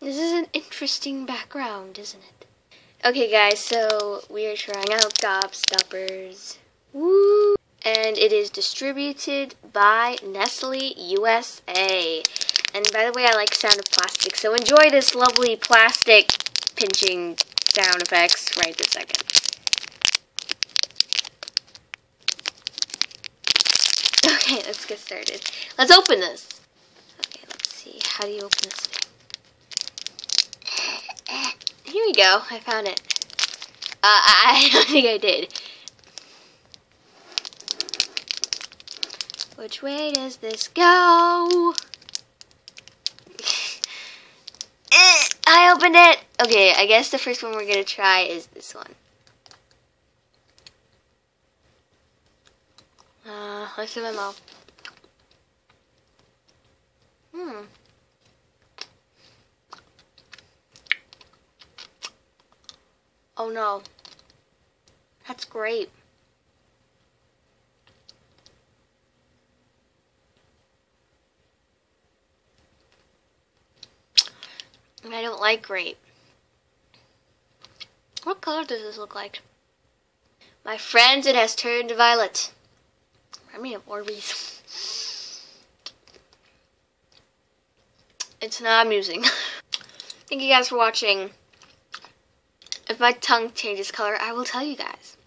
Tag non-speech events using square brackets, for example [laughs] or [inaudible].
This is an interesting background, isn't it? Okay, guys, so we are trying out Gobstoppers. Woo! And it is distributed by Nestle USA. And by the way, I like sound of plastic, so enjoy this lovely plastic pinching sound effects right this second. Okay, let's get started. Let's open this. Okay, let's see. How do you open this Here we go. I found it. Uh, I [laughs] don't think I did. Which way does this go? [laughs] Eh, I opened it. Okay, I guess the first one we're to try is this one. Uh, let's see my mouth. Oh no. That's great. I don't like grape. What color does this look like? My friends, it has turned violet. I mean, of Orbeez. [laughs] it's not amusing. [laughs] Thank you guys for watching. If my tongue changes color, I will tell you guys.